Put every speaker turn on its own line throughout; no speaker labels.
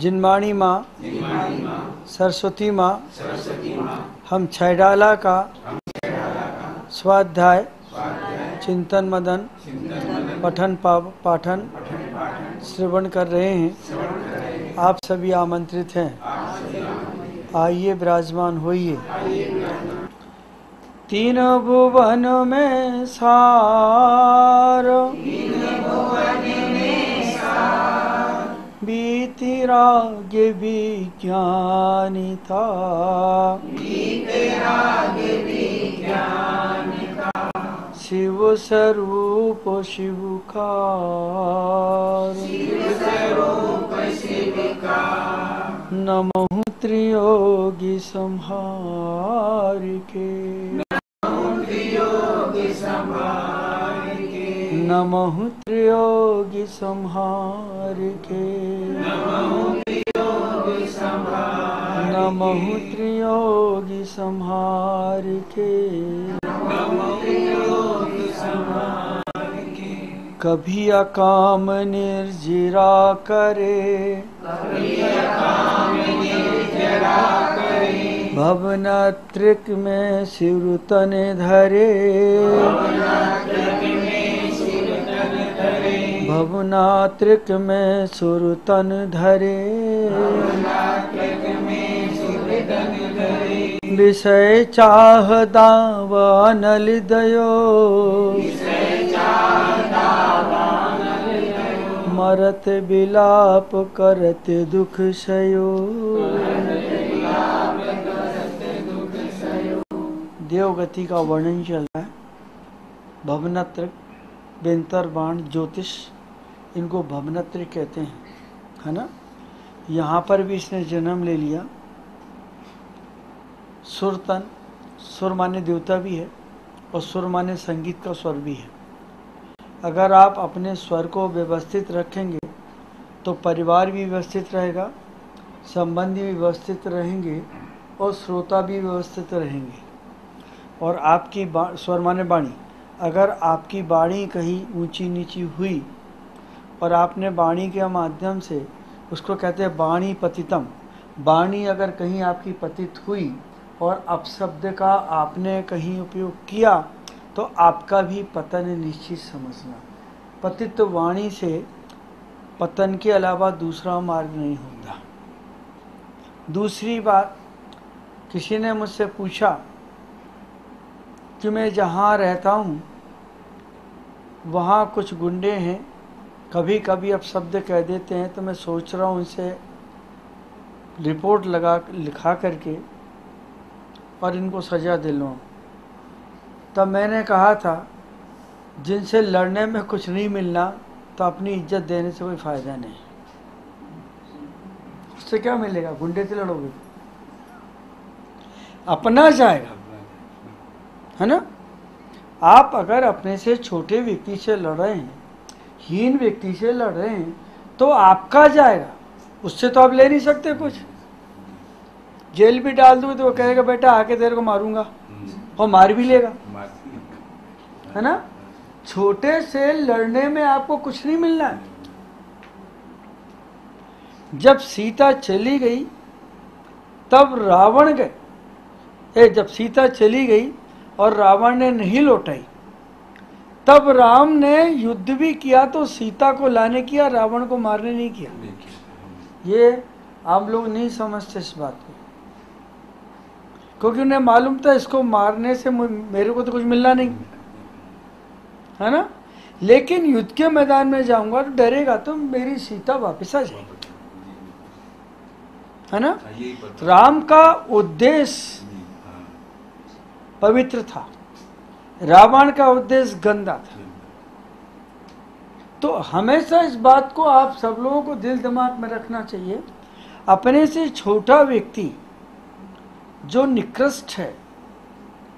जिनवाणी माँ सरस्वती माँ हम छैडाला का स्वाध्याय चिंतन मदन पठन पाठन श्रवण कर रहे हैं। आप सभी आमंत्रित हैं। आइए विराजमान होइए। तीन भुवन में सार। बीती राग विज्ञानिता शिव स्वरूप शिवकार। नमः त्रियोगी संहार के। नमः त्रियोगी संहार के। नमः त्रियोगी संहार के। कभी अकाम निर्जरा करे। भवनात्रिक में शिव तन धरे। भवनात्रिक में सुर तन धरे। विषय चाह दावानल दयो। मरत बिलाप करत दुख सयो। देवगति का वर्णन चल रहा है। भवनत्र बेंतर बाण ज्योतिष इनको भवनत्र कहते हैं, है ना? यहाँ पर भी इसने जन्म ले लिया। सुरतन सुर माने देवता भी है और सुर माने संगीत का स्वर भी है। अगर आप अपने स्वर को व्यवस्थित रखेंगे तो परिवार भी व्यवस्थित रहेगा, संबंधी भी व्यवस्थित रहेंगे और श्रोता भी व्यवस्थित रहेंगे। और आपकी स्वर माने बाणी, अगर आपकी बाणी कहीं ऊँची नीची हुई और आपने वाणी के माध्यम से उसको कहते हैं वाणी पतितम। वाणी अगर कहीं आपकी पतित हुई और अपशब्द का आपने कहीं उपयोग किया तो आपका भी पतन निश्चित समझना। पतित वाणी से पतन के अलावा दूसरा मार्ग नहीं होता। दूसरी बात, किसी ने मुझसे पूछा कि मैं जहाँ रहता हूँ, वहाँ कुछ गुंडे हैं कभी कभी अब शब्द कह देते हैं तो मैं सोच रहा हूँ उनसे रिपोर्ट लगा, लिखा करके और इनको सज़ा दिलवाऊँ तब मैंने कहा था, जिनसे लड़ने में कुछ नहीं मिलना तो अपनी इज़्ज़त देने से कोई फ़ायदा नहीं। उससे क्या मिलेगा? गुंडे से लड़ोगे? अपना जाएगा। है ना? आप अगर अपने से छोटे व्यक्ति से लड़ रहे हैं हीन व्यक्ति से लड़ रहे हैं तो आपका जाएगा। उससे तो आप ले नहीं सकते कुछ। जेल भी डाल दूँगे तो वो कहेगा बेटा आके तेरे को मारूँगा। और मार भी लेगा। है ना? छोटे से लड़ने में आपको कुछ नहीं मिलना है। जब सीता चली गई तब रावण गए। ए जब सीता चली गई और रावण ने नहीं लौटाई तब राम ने युद्ध भी किया तो सीता को लाने किया रावण को मारने नहीं किया। ये आप लोग नहीं समझते इस बात को। क्योंकि उन्हें मालूम था इसको मारने से मेरे को तो कुछ मिलना नहीं। है ना? लेकिन युद्ध के मैदान में जाऊँगा तो डरेगा तो मेरी सीता वापस आ जाएगी। है ना? राम का उद्देश्य पवित्र था। रावण का उद्देश्य गंदा था। तो हमेशा इस बात को आप सब लोगों को दिल दिमाग में रखना चाहिए। अपने से छोटा व्यक्ति जो निकृष्ट है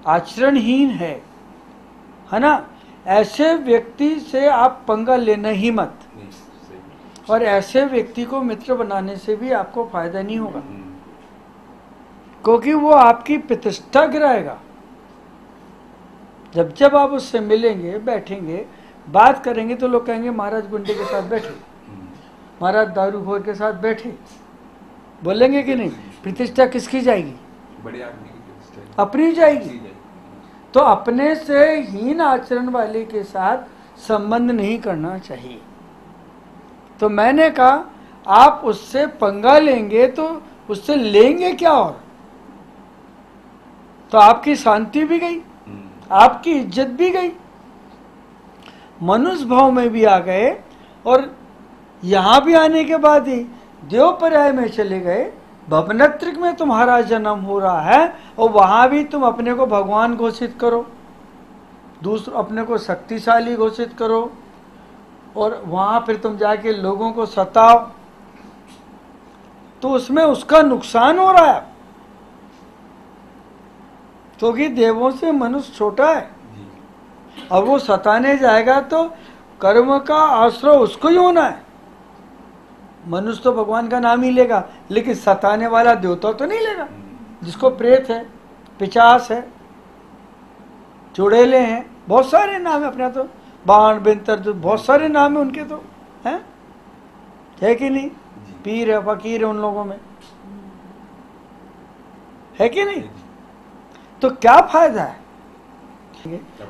आचरणहीन है है ना? ऐसे व्यक्ति से आप पंगा लेना ही मत। और ऐसे व्यक्ति को मित्र बनाने से भी आपको फ़ायदा नहीं होगा। क्योंकि वो आपकी प्रतिष्ठा गिराएगा। जब जब आप उससे मिलेंगे बैठेंगे बात करेंगे तो लोग कहेंगे महाराज गुंडे के साथ बैठे। महाराज दारू खोर के साथ बैठे। बोलेंगे कि नहीं? प्रतिष्ठा किसकी जाएगी?
बड़े आदमी की
अपनी जाएगी। तो अपने से हीन आचरण वाले के साथ संबंध नहीं करना चाहिए। तो मैंने कहा आप उससे पंगा लेंगे तो उससे लेंगे क्या और? तो आपकी शांति भी गई। आपकी इज़्ज़त भी गई। मनुष्य भाव में भी आ गए और यहाँ भी आने के बाद ही देव पर्याय में चले गए। भवनत्रिक में तुम्हारा जन्म हो रहा है और वहाँ भी तुम अपने को भगवान घोषित करो। दूसरों अपने को शक्तिशाली घोषित करो और वहाँ फिर तुम जाके लोगों को सताओ। तो उसमें उसका नुकसान हो रहा है। क्योंकि देवों से मनुष्य छोटा है। अब वो सताने जाएगा तो कर्म का आश्रय उसको ही होना है। मनुष्य तो भगवान का नाम ही लेगा लेकिन सताने वाला देवता तो नहीं लेगा। जिसको प्रेत है पिचास है चुड़ैले हैं बहुत सारे नाम है अपने तो। बाण बिंतर जो बहुत सारे नाम है उनके तो हैं? है कि नहीं? पीर है फकीर है उन लोगों में। है कि नहीं? तो क्या फ़ायदा है?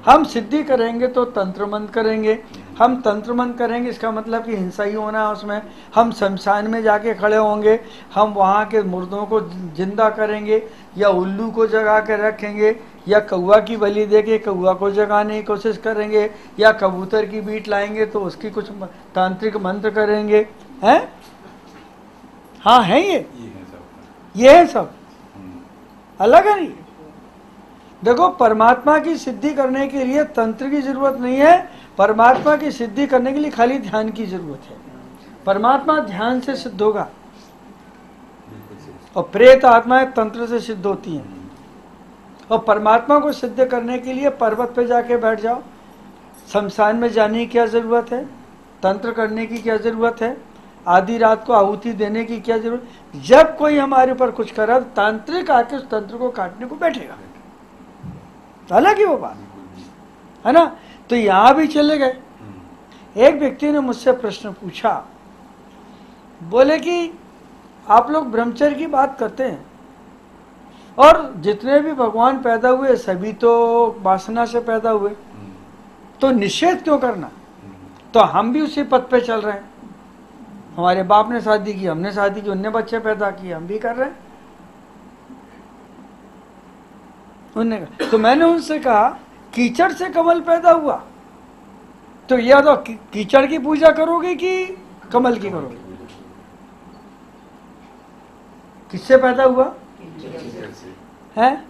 हम सिद्धि करेंगे तो तंत्र मंत्र करेंगे। हम तंत्र मंत्र करेंगे इसका मतलब कि हिंसा ही होना है उसमें। हम शमशान में जाके खड़े होंगे हम वहाँ के मुर्दों को ज़िंदा करेंगे या उल्लू को जगा के रखेंगे या कौआ की बलि दे के कौआ को जगाने की कोशिश करेंगे या कबूतर की बीट लाएँगे तो उसकी कुछ तांत्रिक मंत्र करेंगे। हैं? हाँ है ये?
ये है सब।
ये है सब।
हम्म,
अलग है नहीं देखो, परमात्मा की सिद्धि करने के लिए तंत्र की ज़रूरत नहीं है, परमात्मा की सिद्धि करने के लिए खाली ध्यान की ज़रूरत है। परमात्मा ध्यान से सिद्ध होगा। और प्रेत आत्माएँ तंत्र से सिद्ध होती हैं। और परमात्मा को सिद्ध करने के लिए पर्वत पे जाके बैठ जाओ। शमशान में जाने की क्या ज़रूरत है? तंत्र करने की क्या ज़रूरत है? आधी रात को आहुति देने की क्या ज़रूरत? जब कोई हमारे ऊपर कुछ करा, तांत्रिक आके उस तंत्र को काटने को बैठेगा। अलग ही वो बात। है ना? तो यहाँ भी चले गए। एक व्यक्ति ने मुझसे प्रश्न पूछा, बोले कि आप लोग ब्रह्मचर्य की बात करते हैं। और जितने भी भगवान पैदा हुए, सभी तो वासना से पैदा हुए। तो निषेध क्यों करना? तो हम भी उसी पथ पे चल रहे हैं। हमारे बाप ने शादी की, हमने शादी की उनने बच्चे पैदा किए, हम भी कर रहे हैं। उनने कहा तो मैंने उनसे कहा, कीचड़ से कमल पैदा हुआ। तो यह तो कीचड़ की पूजा करोगे कि कमल की करोगे? किससे पैदा हुआ? है?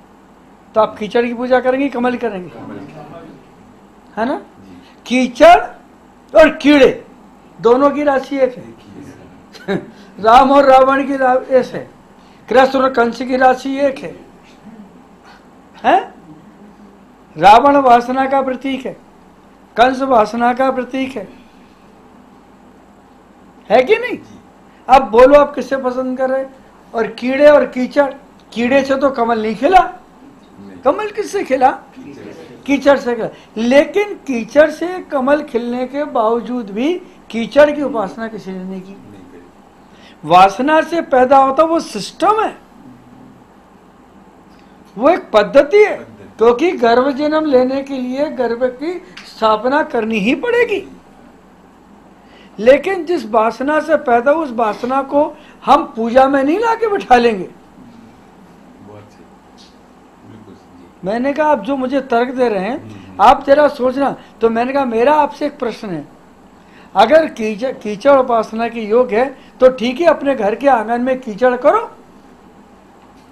तो आप कीचड़ की पूजा करेंगे, कमल करेंगे। है ना? कीचड़ और कीड़े, दोनों की राशि एक है।
एक।
राम और रावण की ऐसे है। कृष्ण और कंस की राशि एक है। हैं? रावण वासना का प्रतीक है। कंस वासना का प्रतीक है। है कि नहीं? अब बोलो आप किससे पसंद कर रहे और कीड़े और कीचड़? कीड़े से तो कमल नहीं खिला। कमल किससे खिला?
कीचड़ से
खिला। लेकिन कीचड़ से कमल खिलने के बावजूद भी कीचड़ की उपासना किसी ने नहीं की। वासना से पैदा होता वो सिस्टम है। वो एक पद्धति है। क्योंकि गर्भ जन्म लेने के लिए गर्भ की स्थापना करनी ही पड़ेगी। लेकिन जिस वासना से पैदा उस वासना को हम पूजा में नहीं लाके बिठा लेंगे। मैंने कहा आप जो मुझे तर्क दे रहे हैं
हम्म।
आप जरा सोचना। तो मैंने कहा मेरा आपसे एक प्रश्न है। अगर कीचड़ कीचड़ उपासना के योग है तो ठीक है अपने घर के आँगन में कीचड़ करो।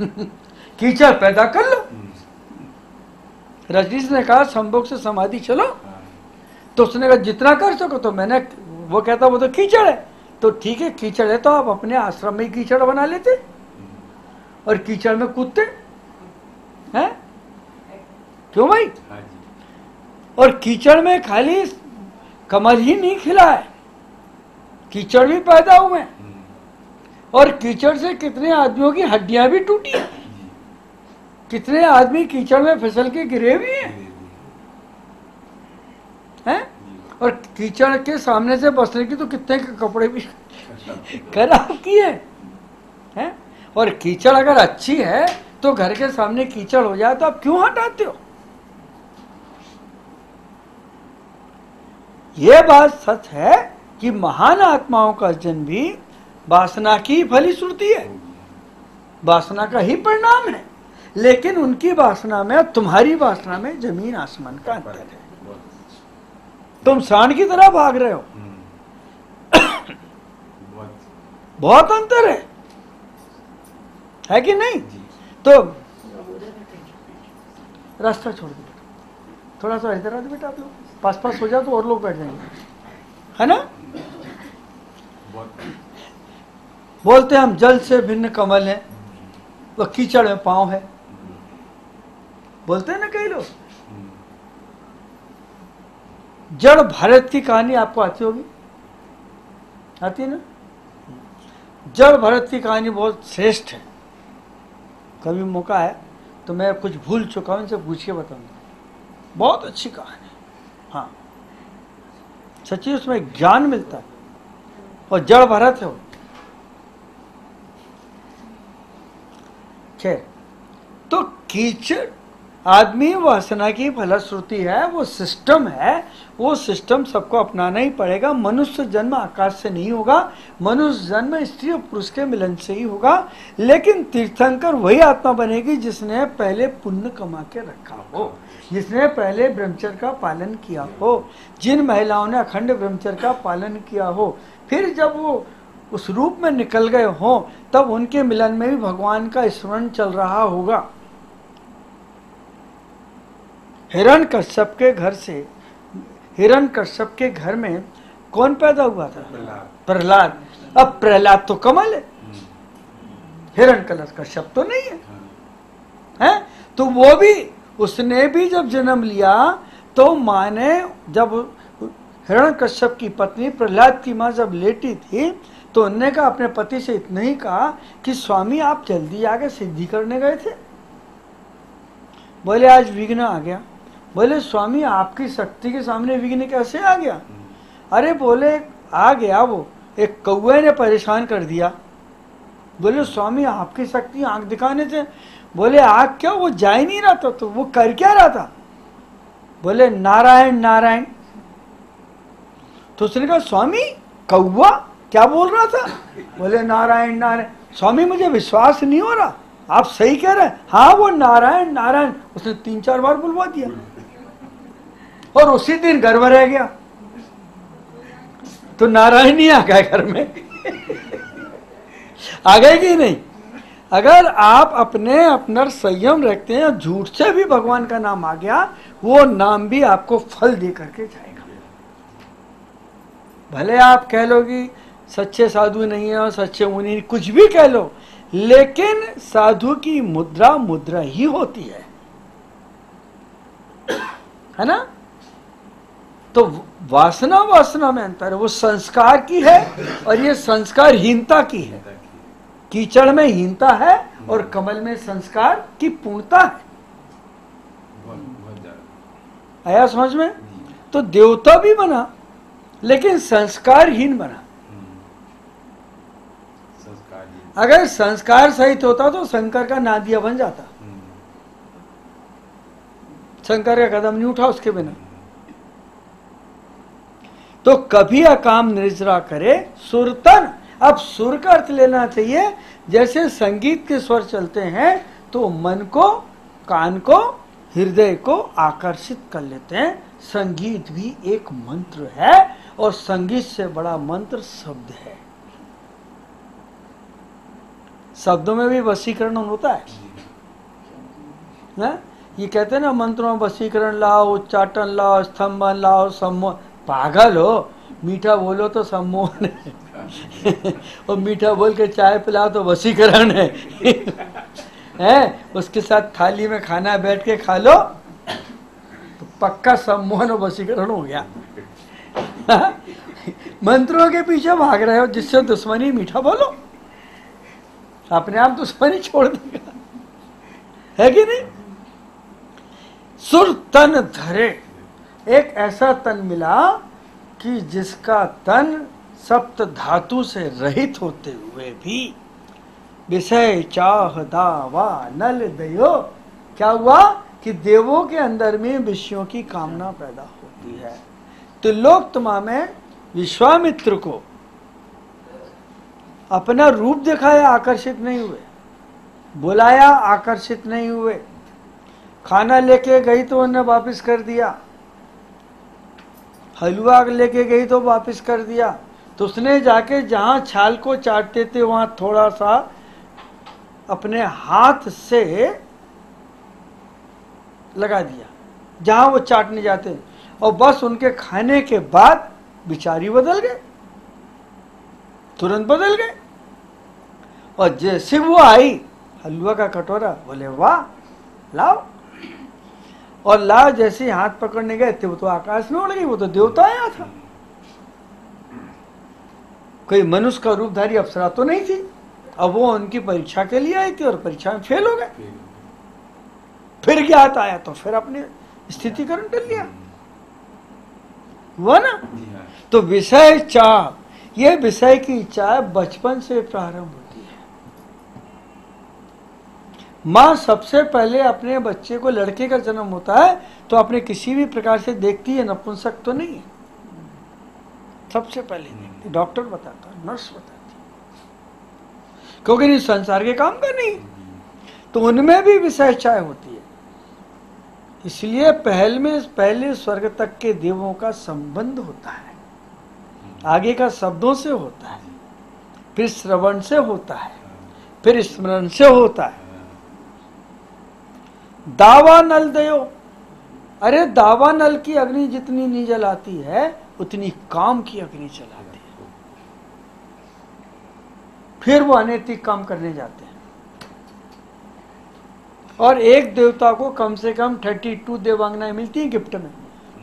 कीचड़ पैदा कर लो। रजनीश ने कहा संभोग से समाधि चलो।
हाँ,
तो उसने कहा जितना कर सको तो मैंने वो कहता वो तो कीचड़ है। तो ठीक है कीचड़ है तो आप अपने आश्रम में कीचड़ बना लेते।
हम्म,
और कीचड़ में कूदते। हैं? क्यों भाई?
हाँ
और कीचड़ में खाली कमल ही नहीं खिला है। कीचड़ भी पैदा हुए।
हम्म,
और कीचड़ से कितने आदमियों की हड्डियाँ भी टूटी। हैं कितने आदमी कीचड़ में फिसल के गिरे भी हैं? हैं? और कीचड़ के सामने से बसने की तो कितने के कपड़े भी खराब किए हैं? और कीचड़ अगर अच्छी है तो घर के सामने कीचड़ हो जाए तो आप क्यों हटाते हो? यह बात सच है कि महान आत्माओं का जन्म भी वासना की फलीश्रुति है। वासना का ही परिणाम है। लेकिन उनकी वासना में तुम्हारी वासना में ज़मीन आसमान का अंतर है। तुम सांड की तरह भाग रहे हो।
बहुत
अंतर है। है कि नहीं? तो रास्ता छोड़ दो। थोड़ा सा इधर आ बेटा आप लोग पास पास हो जाओ तो और लोग बैठ जाएँगे। है ना? बोलते हम जल से भिन्न कमल है। वो कीचड़ में पाँव है। बोलते हैं ना कई लोग। जड़ भारत की कहानी आपको आती होगी? आती है ना? जड़ भरत की कहानी बहुत श्रेष्ठ है। कभी मौका है तो मैं कुछ भूल चुका हूँ, इनसे पूछ के बताऊँगा। बहुत अच्छी कहानी हाँ। सच्ची उसमें ज्ञान मिलता है। और जड़ भरत है वो। खैर तो कीचड़ आदमी वासना की फलश्रुति है, वो सिस्टम है, वो सिस्टम सबको अपनाना ही पड़ेगा। मनुष्य जन्म आकाश से नहीं होगा, मनुष्य जन्म स्त्री और पुरुष के मिलन से ही होगा। लेकिन तीर्थंकर वही आत्मा बनेगी जिसने पहले पुण्य कमा के रखा हो, जिसने पहले ब्रह्मचर्य का पालन किया हो, जिन महिलाओं ने अखंड ब्रह्मचर्य का पालन किया हो। फिर जब वो उस रूप में निकल गए हों, तब उनके मिलन में भी भगवान का स्मरण चल रहा होगा। हिरण कश्यप के घर से हिरण कश्यप के घर में कौन पैदा हुआ था?
प्रहलाद।
अब प्रहलाद तो कमल है।
हम्म।
हिरण कलश कश्यप तो नहीं है।
हाँ।
हैं? तो वो भी उसने भी जब जन्म लिया तो माँ ने जब हिरण कश्यप की पत्नी प्रहलाद की माँ जब लेटी थी तो उनने कहा अपने पति से इतना ही कहा कि स्वामी आप जल्दी आके सिद्धि करने गए थे। बोले आज विघ्न आ गया। बोले, स्वामी, आपकी शक्ति के सामने विघ्न कैसे आ गया। अरे बोले, आ गया वो। एक कौए ने परेशान कर दिया। बोले, स्वामी, आपकी शक्ति आँख दिखाने से बोले आग क्या? वो जा ही नहीं रहा था तो वो कर क्या रहा था? बोले, नारायण नारायण। तो उसने कहा, स्वामी कौआ क्या बोल रहा था? बोले, नारायण नारायण। स्वामी, मुझे विश्वास नहीं हो रहा। आप सही कह रहे हैं। हाँ वो नारायण नारायण। उसने तीन चार बार बुलवा दिया। और उसी दिन में रह गया। तो नारायण ही आ गए घर में। आ गए कि नहीं? अगर आप अपने अपना संयम रखते हैं, झूठ से भी भगवान का नाम आ गया, वो नाम भी आपको फल दे करके जाएगा। भले आप कह लो कि सच्चे साधु नहीं है और सच्चे मुनि कुछ भी कह लो, लेकिन साधु की मुद्रा मुद्रा ही होती है। है ना? तो वासना वासना में अंतर है। वो संस्कार की है और ये संस्कारहीनता की है। कीचड़ में हीनता है और कमल में संस्कार की पूर्णता है। आया समझ में? तो देवता भी बना, लेकिन संस्कारहीन बना।
संस्कार
अगर संस्कार सहित होता तो शंकर का नादिया बन जाता। शंकर का कदम नहीं उठा उसके बिना। तो कभी अकाम निर्जरा करे सुरतन। अब सुर का अर्थ लेना चाहिए, जैसे संगीत के स्वर चलते हैं तो मन को, कान को, हृदय को आकर्षित कर लेते हैं। संगीत भी एक मंत्र है, और संगीत से बड़ा मंत्र शब्द है। शब्दों में भी वसीकरण होता है। ना ये कहते हैं ना, मंत्रों में वसीकरण लाओ, उच्चाटन लाओ, स्तंभन लाओ सम्मोहन पागल हो? मीठा बोलो तो सम्मोहन है। और मीठा बोल के चाय पिलाओ तो वशीकरण है। है? उसके साथ थाली में खाना बैठ के खा लो। तो पक्का सम्मोहन और वशीकरण हो गया। मंत्रों के पीछे भाग रहे हो, जिससे दुश्मनी मीठा बोलो। अपने आप दुश्मनी छोड़ देगा। है कि नहीं? सुर तन धरे। एक ऐसा तन मिला कि जिसका तन सप्त धातु से रहित होते हुए भी विषय चाह दावा नल दयो। क्या हुआ कि देवों के अंदर में विषयों की कामना पैदा होती है। तो में विश्वामित्र को अपना रूप दिखाया, आकर्षित नहीं हुए। बुलाया, आकर्षित नहीं हुए। खाना लेके गई तो उन्हें वापस कर दिया। हलवा लेके गई तो वापस कर दिया। तो उसने जाके जहाँ छाल को चाटते थे वहाँ थोड़ा सा अपने हाथ से लगा दिया, जहाँ वो चाटने जाते। और बस उनके खाने के बाद बिचारी बदल गए, तुरंत बदल गए। और जैसे वो आई, हलवा का कटोरा, बोले, वाह, लाओ। और लाओ जैसे हाथ पकड़ने गए थे वो तो आकाश में उड़ गई वो तो देवता आया था। कोई मनुष्य का रूपधारी अप्सरा तो नहीं थी। अब वो उनकी परीक्षा के लिए आई थी और परीक्षा में फेल हो गए। फिर ज्ञात आया तो फिर अपने स्थितिकरण कर लिया। हुआ ना?
हाँ।
तो विषय चाह ये विषय की इच्छा बचपन से प्रारंभ होती है माँ सबसे पहले अपने बच्चे को लड़के का जन्म होता है तो अपने किसी भी प्रकार से देखती है नपुंसक तो नहीं है। सबसे पहले देखती डॉक्टर बताता नर्स बताती। क्योंकि नहीं संसार के काम का नहीं। तो उनमें भी विषय चाय होती है। इसलिए पहल में पहले स्वर्ग तक के देवों का संबंध होता है। आगे का शब्दों से होता है। फिर श्रवण से होता है। फिर स्मरण से होता है। दावा नल दयो अरे दावा नल की अग्नि जितनी नहीं जलाती है, उतनी काम की अग्नि जलाती है। फिर वो अनैतिक काम करने जाते हैं। और एक देवता को कम से कम थर्टी टू देवांगनाएँ मिलती हैं गिफ्ट में।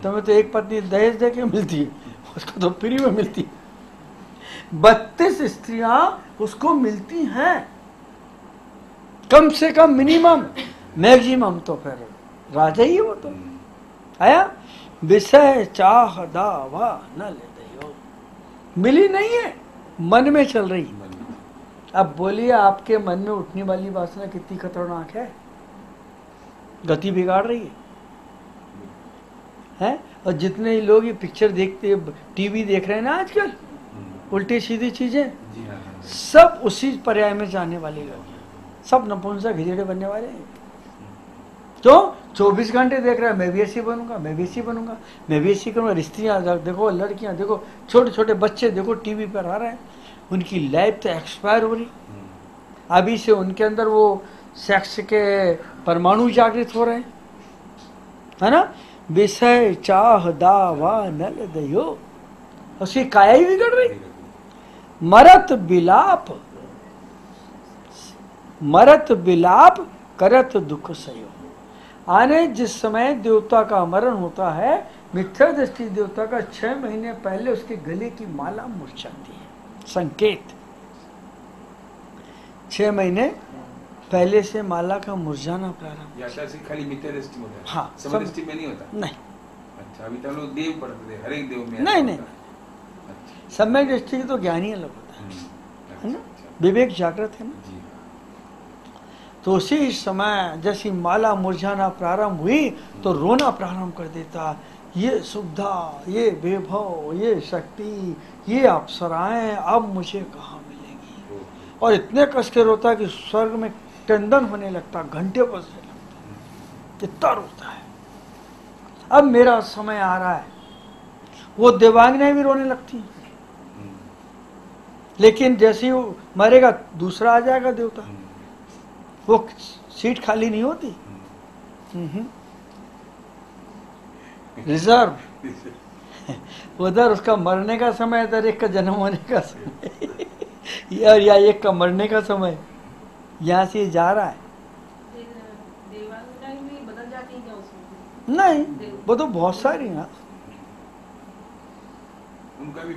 तुम्हें तो एक पत्नी दहेज दे के मिलती है, उसको तो फ्री में मिलती है। बत्तीस स्त्रियाँ उसको मिलती हैं। कम से कम मिनिमम मैक्सिमम तो फिर राजा ही वो तो आया? विषय चाह दावा न ले दयो। मिली नहीं है मन में चल रही। अब बोलिए आपके मन में उठने वाली वासना कितनी खतरनाक है? गति बिगाड़ रही है। हैं? और जितने ही लोग ये पिक्चर देखते टीवी देख रहे हैं ना आजकल उल्टी सीधी चीज़ें
हाँ हाँ।
सब उसी पर्याय में जाने वाले लोग सब नपुंसक हिजड़े बनने वाले हैं। क्यों चौबीस घंटे देख रहा है मैं भी ऐसी बनूँगा मैं भी ऐसी बनूँगा मैं भी ऐसी करूँगा। स्त्रियाँ देखो लड़कियाँ देखो छोटे छोटे बच्चे देखो टीवी पर आ रहे हैं उनकी लाइफ तो एक्सपायर हो रही। अभी से उनके अंदर वो सेक्स के परमाणु जागृत हो रहे हैं। है ना? विषय चाह दावा नल दयो। उसकी काया ही बिगड़ रही। मरत बिलाप मरत बिलाप करत दुख सयो। आने जिस समय देवता का मरण होता है मिथ्या दृष्टि देवता का छह महीने पहले उसके गले की माला मुरझाती है। संकेत। छह महीने पहले से माला का मुरझाना प्रारंभ।
खाली मिथ्या दृष्टि होता है।
हाँ, सब-
दृष्टि में नहीं होता?
नहीं।
अच्छा अभी तक लोग देव पढ़ते थे हर एक देव में
नहीं, नहीं।
अच्छा।
समय दृष्टि तो ज्ञान ही अलग होता है।
हम्म,
है ना?
अच्छा, अच्छा।
विवेक जागृत है ना। तो उसी समय जैसी माला मुरझाना प्रारंभ हुई तो रोना प्रारंभ कर देता, ये सुविधा, ये वैभव, ये शक्ति, ये अप्सराएँ अब मुझे कहाँ मिलेंगी? और इतने कस के रोता कि स्वर्ग में टंडन होने लगता, घंटे बजने लगता। कितना रोता है। अब मेरा समय आ रहा है। वो देवांगनाएँ भी रोने लगती लेकिन जैसे ही मरेगा, दूसरा आ जाएगा देवता। वो सीट खाली नहीं होती?
हम्म।
रिज़र्व उधर उसका मरने का समय इधर एक का जन्म होने का समय। यार या एक का मरने का समय। यहाँ से ये जा रहा है।
देवांगनाएँ भी बदल जाती हैं क्या उसमें?
नहीं वो तो बहुत सारी हैं।
उनका भी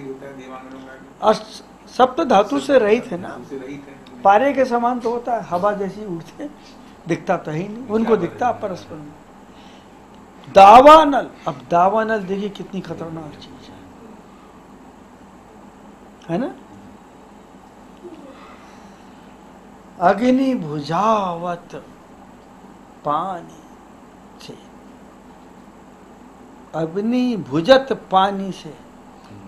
होता है का
सब तो धातु से रहित है ना।
से रहित है।
पारे के समान तो होता है हवा जैसी उड़ते दिखता तो ही नहीं। उनको दिखता परस्पर में दावानल अब दावानल देखिए कितनी खतरनाक चीज़ है। है ना? अग्नि भुजावत पानी से। अग्नि भुजत पानी से।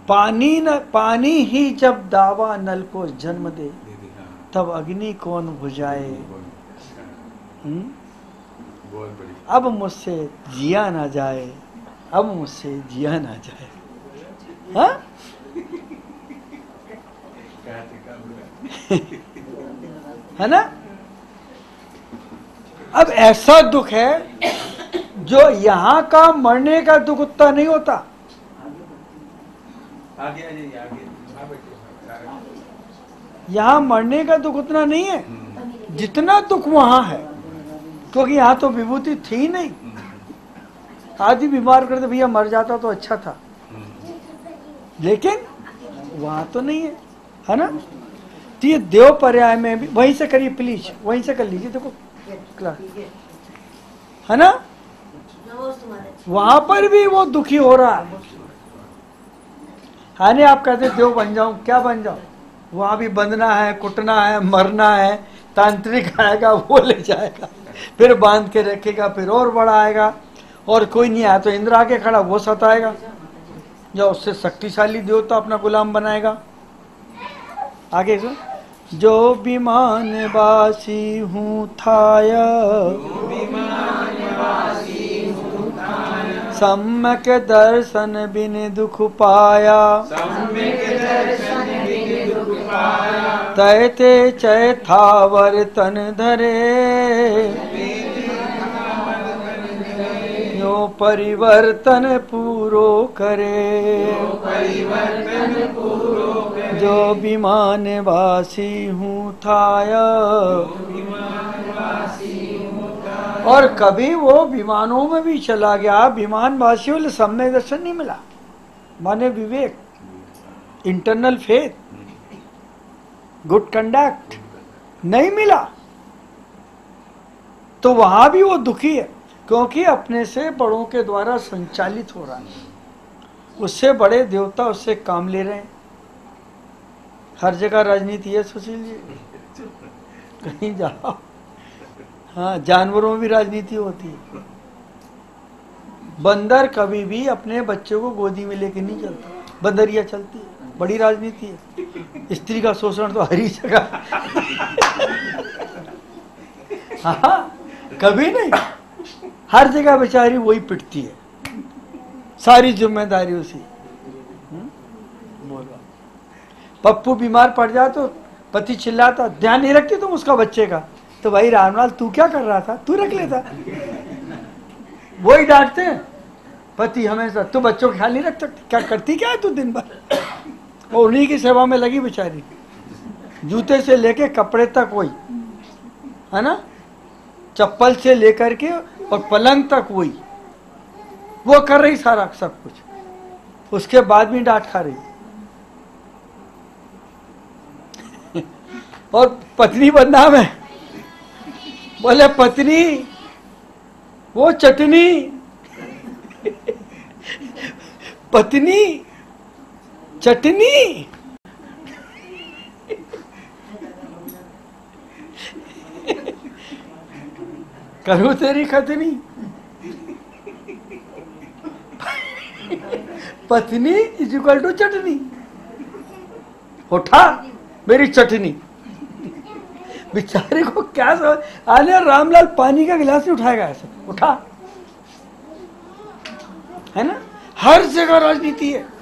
पानी न पानी ही जब दावा नल को जन्म दे। तब अग्नि कौन बुझाए? हम्म?
बहुत बड़ी।
अब मुझसे जिया ना जाए। अब मुझसे जिया ना जाए। हाँ? है ना? अब ऐसा दुख है जो यहाँ का मरने का दुख उतना नहीं होता।
आगे आगे सारा-
यहाँ मरने का दुख उतना नहीं है, जितना दुख वहाँ है। क्योंकि यहाँ तो विभूति थी नहीं। आदि बीमार करते भैया मर जाता तो अच्छा था। लेकिन वहाँ तो नहीं है है ना? तो ये देव पर्याय में भी, वहीं से करिए प्लीज़ वहीं से कर लीजिए, देखो क्लास है ना? वहाँ पर भी वो दुखी हो रहा है। हाँ आप कहते देव बन जाऊँ, क्या बन जाऊँ? वहाँ भी बंधना है, कुटना है, मरना है, तांत्रिक आएगा, वो ले जाएगा। फिर बाँध के रखेगा, फिर और बड़ा आएगा। और कोई नहीं आया तो इंद्र आके खड़ा, वो सताएगा। या उससे शक्तिशाली देवता अपना गुलाम बनाएगा। आगे सुन। जो विमान वासी हूँ, थाया। सम्यक दर्शन बिन दुख पाया। तैते चय थावर तन धरे। यो परिवर्तन पूरो करे। जो विमान वासी हूँ थाया। और कभी वो विमानों में भी चला गया। विमान वासियों सम्य दर्शन नहीं मिला। माने विवेक इंटरनल फेथ गुड कंडक्ट नहीं मिला। तो वहाँ भी वो दुखी है, क्योंकि अपने से बड़ों के द्वारा संचालित हो रहा है। उससे बड़े देवता उससे काम ले रहे हैं। हर जगह राजनीति है सुशील जी कहीं जाओ। हाँ जानवरों में भी राजनीति होती है। बंदर कभी भी अपने बच्चों को गोदी में लेके नहीं चलता। बंदरिया चलती है। बड़ी राजनीति है। स्त्री का शोषण तो हरी जगह। हाँ कभी नहीं। हर जगह बेचारी वही पिटती है। सारी ज़िम्मेदारी उसी हम्म? पप्पू बीमार पड़ जाए तो पति चिल्लाता, ध्यान नहीं रखती तुम उसका बच्चे का? तो भाई, रामलाल, तू क्या कर रहा था? तू रख लेता। वही डांटते हैं। पति, हमेशा तू बच्चों का ख्याल नहीं रख सकती? क्या करती क्या है तू दिन भर? और उन्हीं की सेवा में लगी बेचारी। जूते से लेके कपड़े तक वही है ना? चप्पल से लेकर के और पलंग तक वही वो कर रही सारा सब कुछ। उसके बाद भी डांट खा रही। और पत्नी बदनाम है। बोले, पत्नी, वो चटनी, पत्नी चटनी। करूँ तेरी खतनी? पत्नी इज़ इक्वल टू चटनी। उठा, मेरी चटनी। बेचारे को क्या समझ आने रामलाल पानी का गिलास नहीं उठाएगा ऐसे। उठा। है ना? हर जगह राजनीति है।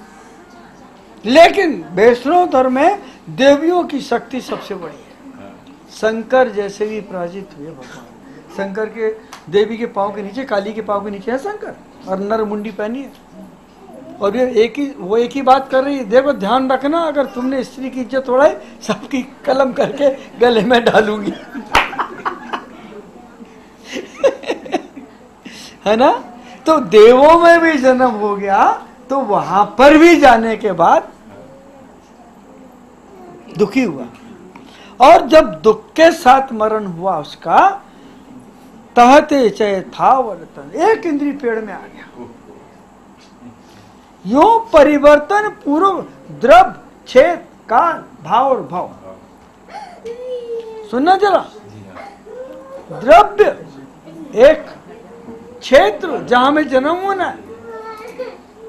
लेकिन वैष्णव धर्म में देवियों की शक्ति सबसे बड़ी है। शंकर जैसे भी पराजित हुए भगवान। शंकर के देवी के पाँव के नीचे, काली के पाँव के नीचे है शंकर, और नर मुंडी पहनी है। और ये एक ही, वो एक ही बात कर रही है, देखो ध्यान रखना, अगर तुमने स्त्री की इज़्ज़त उड़ाई, सबकी कलम करके गले में डालूँगी। है ना? तो देवों में भी जन्म हो गया तो वहाँ पर भी जाने के बाद दुखी हुआ। और जब दुख के साथ मरण हुआ उसका, तहते चय था वर्तन। एक इंद्री पेड़ में आ गया। यो परिवर्तन पूर्व द्रव, छेद, काल, भाव और भाव। सुनना जरा। द्रव्य एक क्षेत्र जहाँ में जन्म होना है।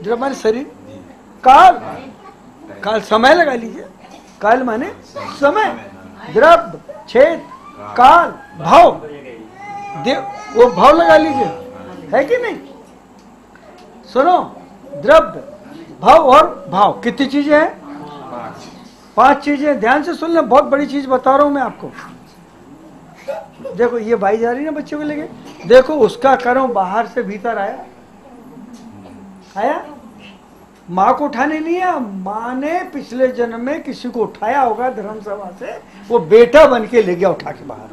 द्रव्य माने शरीर, काल। काल समय लगा लीजिए। काल माने समय। द्रव्य क्षेत्र काल, भाव। देव वो भाव लगा लीजिए। है कि नहीं? सुनो, द्रव्य, भाव और भाव। कितनी चीज़ें हैं?
पाँच
चीज़ें ध्यान से सुन ले बहुत बड़ी चीज़ बता रहा हूँ मैं आपको। देखो, ये भाई जा रही ना बच्चों को लेके। देखो, उसका करो बाहर से भीतर आया। आया? माँ को उठाने नहीं आया माँ ने पिछले जन्म में किसी को उठाया होगा धर्म सभा से, वो बेटा बन के ले गया उठा के बाहर।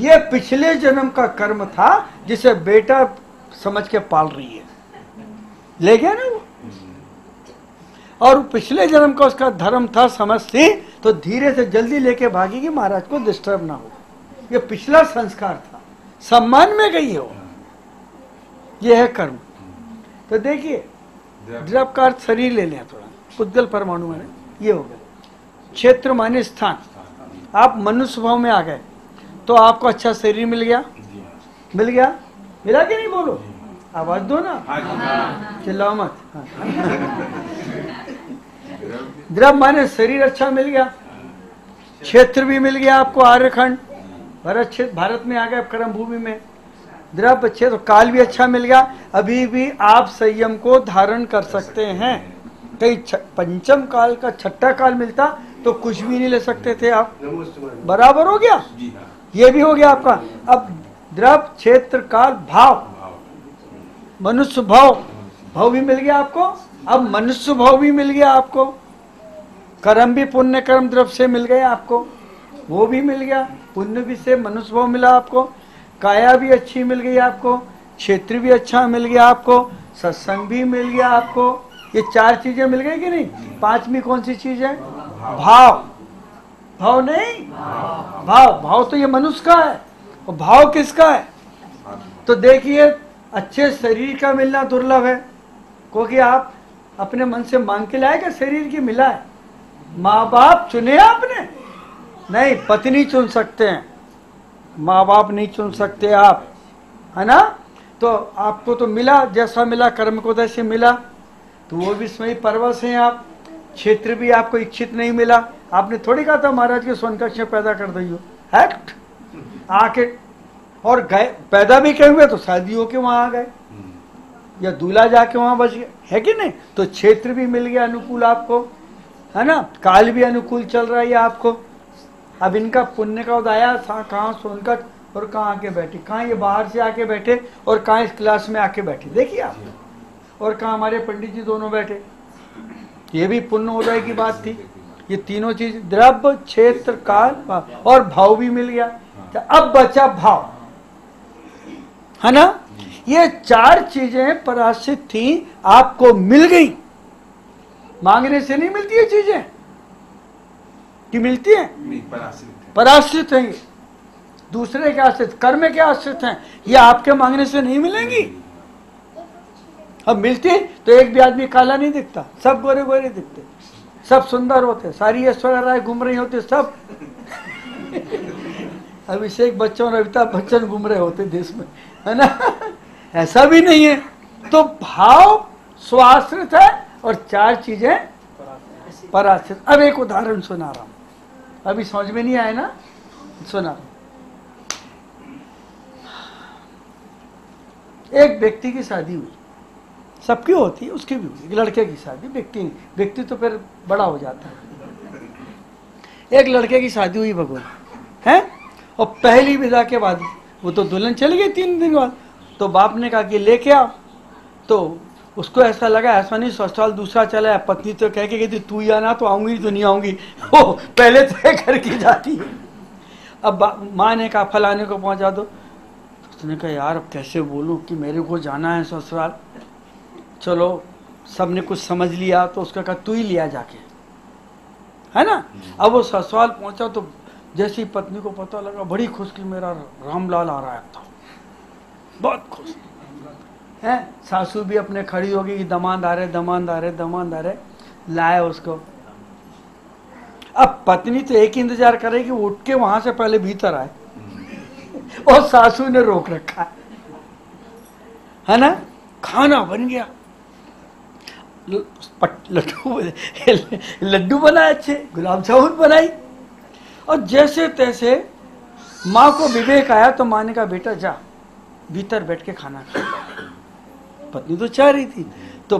ये पिछले जन्म का कर्म था, जिसे बेटा समझ के पाल रही है। ले गया ना वो? और पिछले जन्म का उसका धर्म था समझ थी तो धीरे से जल्दी लेके भागी कि महाराज को डिस्टर्ब ना हो। ये पिछला संस्कार था। सम्मान में गई हो। यह है कर्म। तो देखिए द्रव का अर्थ शरीर ले लें थोड़ा। उद्गल परमाणु माने ये हो गया। क्षेत्र माने स्थान। आप मनुष्य भाव में आ गए तो आपको अच्छा शरीर मिल गया। मिल गया? मिला कि नहीं बोलो? आवाज़ दो ना।
हाँ
चिल्लाओ मत। हाँ। द्रव माने शरीर अच्छा मिल गया। क्षेत्र भी मिल गया आपको आर्यखंड। भारत क्षेत्र भारत में आ गए कर्म भूमि में। द्रव क्षेत्र काल भी अच्छा मिल गया अभी भी आप संयम को धारण कर सकते हैं। कई पंचम काल का छठा काल मिलता तो कुछ भी नहीं ले सकते थे आप। बराबर हो गया?
हाँ।
ये भी हो गया आपका। अब द्रव क्षेत्र काल भाव।
भाव
मनुष्य भाव। भाव भी मिल गया आपको। अब मनुष्य भाव भी मिल गया आपको। कर्म भी पुण्य कर्म द्रव से मिल गए आपको। वो भी मिल गया। पुण्य भी से मनुष्य भाव मिला आपको। काया भी अच्छी मिल गई आपको, क्षेत्र भी अच्छा मिल गया आपको, सत्संग भी मिल गया आपको। ये चार चीज़ें मिल गई कि नहीं? पांचवी कौन सी चीज़ है? भाव। भाव नहीं? भाव। भाव तो ये मनुष्य का है। और भाव किसका है? तो देखिए, अच्छे शरीर का मिलना दुर्लभ है। क्योंकि आप अपने मन से मांग के लाए शरीर की मिला है माँ बाप चुने आपने। नहीं, पत्नी चुन सकते हैं। माँ बाप नहीं चुन सकते आप, है ना? तो आपको तो मिला, जैसा मिला, कर्म को जैसे मिला। तो वो भी ही परवश हैं आप, क्षेत्र भी आपको इच्छित नहीं मिला। आपने थोड़ी कहा था, महाराज, के सोन कक्ष पैदा कर दियो। हैक्ट आके और गए, पैदा भी कहे हुए? तो शादी होके वहाँ आ गए। या दूल्हा जाके वहाँ बच गए है कि नहीं? तो क्षेत्र भी मिल गया अनुकूल आपको, है ना? काल भी अनुकूल चल रहा है आपको। अब इनका पुण्य का उदाया था कहाँ सोनकट और कहाँ आके बैठे? कहाँ ये बाहर से आके बैठे और कहाँ इस क्लास में आके बैठे? देखिए आप। और कहाँ हमारे पंडित जी दोनों बैठे? ये भी पुण्य उदय की बात थी। ये तीनों चीज़ द्रव्य क्षेत्र काल और भाव भी मिल गया। तो अब बचा भाव। है ना? ये चार चीज़ें पराश्रित थी आपको मिल गई। मांगने से नहीं मिलती ये चीज़ें। कि मिलती है?
पराश्रित है।
हैं दूसरे के आश्रित कर्म के आश्रित हैं। ये आपके मांगने से नहीं मिलेंगी? अब मिलती तो एक भी आदमी काला नहीं दिखता। सब गोरे गोरे दिखते सब सुंदर होते सारी ऐश्वर्या राय घूम रही होती सब। अभिषेक बच्चन और अमिताभ बच्चन घूम रहे होते देश में है ना? ऐसा भी नहीं है। तो भाव स्वाश्रित है और चार चीज़ें पराश्रित। अब एक उदाहरण सुना रहा हूँ। अभी समझ में नहीं आया ना? सुना। एक व्यक्ति की शादी हुई। सबकी होती है उसकी भी हुई। एक लड़के की शादी, व्यक्ति व्यक्ति तो फिर बड़ा हो जाता है। एक लड़के की शादी हुई भगवान। है? और पहली विदा के बाद वो तो दुल्हन चली गई तीन दिन बाद। तो बाप ने कहा कि लेके आओ। तो उसको ऐसा लगा ऐसा नहीं ससुराल दूसरा चला है पत्नी तो कह के गई थी तू ही आना तो आऊँगी तो नहीं आऊँगी। वो पहले तय करके जाती है। अब माँ ने कहा फलाने को पहुँचा दो। तो उसने कहा यार अब कैसे बोलूँ कि मेरे को जाना है ससुराल? चलो सबने कुछ समझ लिया तो उसका कहा तू ही लिया जाके। है ना? अब वो ससुराल पहुँचा तो जैसी पत्नी को पता लगा बड़ी खुश कि मेरा रामलाल आ रहा है था बहुत खुश। है? सासू भी अपने खड़ी होगी कि दमाद आ रहे दमाद आ रहे आ रहे लाए उसको। अब पत्नी तो एक इंतज़ार करेगी उठ के वहाँ से पहले भीतर आए। और सासू ने रोक रखा है। ना? खाना बन गया। लड्डू लड्डू बनाए अच्छे, गुलाब जामुन बनाई। और जैसे तैसे माँ को विवेक आया तो माँ ने कहा, बेटा, जा, भीतर बैठ के खाना खा। पत्नी तो चाह रही थी। तो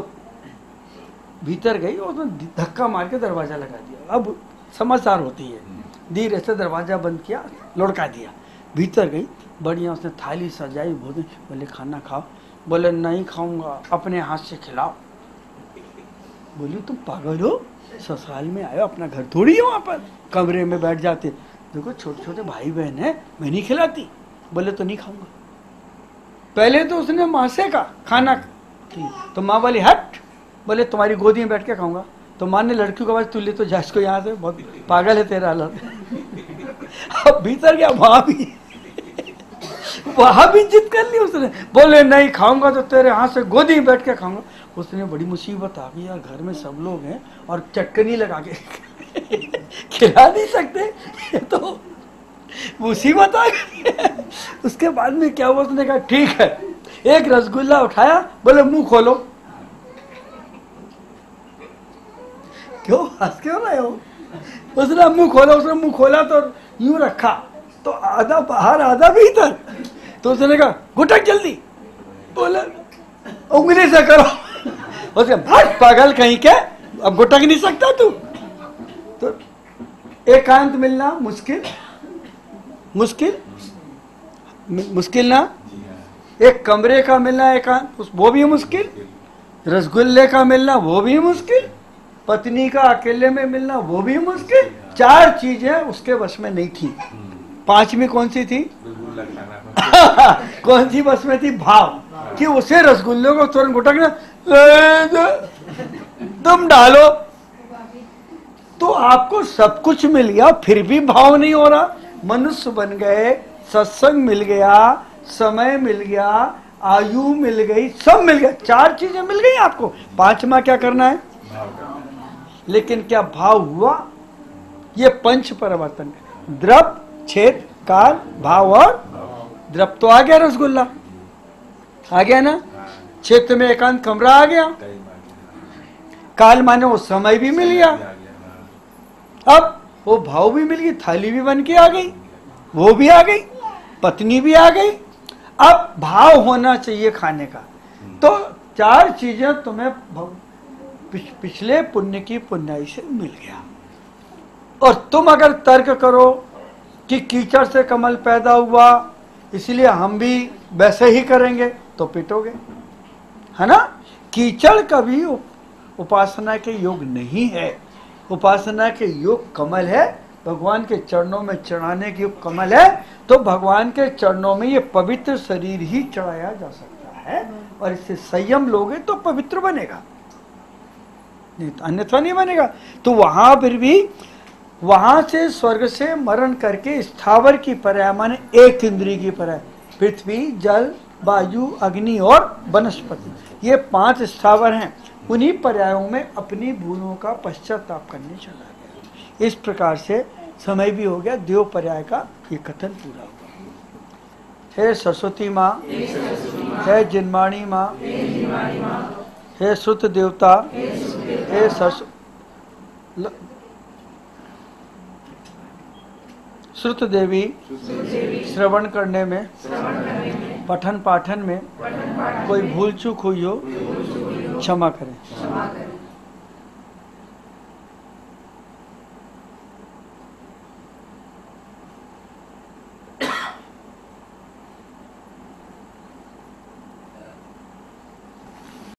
भीतर गई और उसने धक्का मार के दरवाज़ा लगा दिया। अब समझदार होती है। धीरे से दरवाज़ा बंद किया, लुढ़का दिया। भीतर गई, बढ़िया उसने थाली सजाई भोजन बोले, खाना खाओ। बोले, नहीं खाऊँगा, अपने हाथ से खिलाओ। बोली, तुम पागल हो? ससुराल में आयो, अपना घर थोड़ी है वहाँ पर। कमरे में बैठ जाते। देखो छोटे छोटे भाई बहन है, मैं नहीं खिलाती। बोले तो नहीं खाऊँगा। पहले तो उसने माँ से कहा, खाना की तो माँ बोली, हट। बोले, तुम्हारी गोदी में बैठ के खाऊँगा। तो माँ ने लड़की को आवाज़, तू ले तो जा इसको यहाँ से, बहुत पागल है तेरा हालत। अब भीतर गया, वहाँ भी। वहाँ भी जिद कर ली उसने। बोले, नहीं खाऊँगा तो तेरे हाथ से गोदी में बैठ के खाऊँगा। उसने बड़ी मुसीबत आ गई, यार, घर में सब लोग हैं और चटकनी लगा के खिला नहीं सकते। तो मुसीबत आ गई उसके बाद में क्या हुआ? उसने कहा, ठीक है। एक रसगुल्ला उठाया, बोले, मुँह खोलो। क्यों? हंस क्यों रहे हो? उसने मुँह खोला, उसने मुँह खोला तो यूँ रखा। तो आधा बाहर, आधा भीतर। तो उसने कहा घुटक जल्दी। बोले, उंगली से करो। उसने भाग पागल कहीं के अब घुटक नहीं सकता तू? तो एकांत मिलना मुश्किल। मुश्किल? मुश्किल ना? एक कमरे का मिलना उस- वो भी मुश्किल? रसगुल्ले का मिलना, वो भी मुश्किल? पत्नी का अकेले में मिलना, वो भी मुश्किल? चार चीज़ें उसके बस में नहीं थी। पांचवी कौन सी थी? कौन सी बस में थी? भाव। कि उसे रसगुल्ले को तुरंत घुटकना तुम डालो। तो आपको सब कुछ मिल गया, फिर भी भाव नहीं हो रहा। मनुष्य बन गए, सत्संग मिल गया, समय मिल गया, आयु मिल गई, सब मिल गया। चार चीज़ें मिल गई आपको। पांचवा क्या करना है? लेकिन क्या भाव हुआ? ये पंच परिवर्तन द्रव छेद काल भाव और द्रव तो आ गया रसगुल्ला। आ गया ना? क्षेत्र में एकांत कमरा आ गया। काल माने वो समय भी मिल गया। अब वो भाव भी मिल गई थाली भी बन के आ गई वो भी आ गई पत्नी भी आ गई। अब भाव होना चाहिए खाने का। तो चार चीज़ें तुम्हें पिछ, पिछले पुण्य की पुण्याई से मिल गया। और तुम अगर तर्क करो कि कीचड़ से कमल पैदा हुआ इसलिए हम भी वैसे ही करेंगे तो पिटोगे। है ना? कीचड़ कभी उप- उपासना के योग नहीं है। उपासना के योग कमल है, भगवान के चरणों में चढ़ाने के योग कमल है तो भगवान के चरणों में ये पवित्र शरीर ही चढ़ाया जा सकता है, और इससे संयम लोगे तो पवित्र बनेगा। नहीं तो अन्यथा नहीं बनेगा। तो वहाँ फिर भी, वहाँ से स्वर्ग से मरण करके स्थावर की पर्याय माने एक इंद्री की पर्याय पृथ्वी, जल, वायु, अग्नि और वनस्पति, ये पाँच स्थावर हैं। उन्हीं पर्यायों में अपनी भूलों का पश्चाताप करने चला गया। इस प्रकार से समय भी हो गया देव पर्याय का ये कथन पूरा हुआ। हे सरस्वती माँ, हे जिनवाणी माँ, हे सुत देवता, हे सरस श्रुत देवी, श्रवण करने में, पठन पाठन में कोई भूल चूक हुई हो क्षमा करें।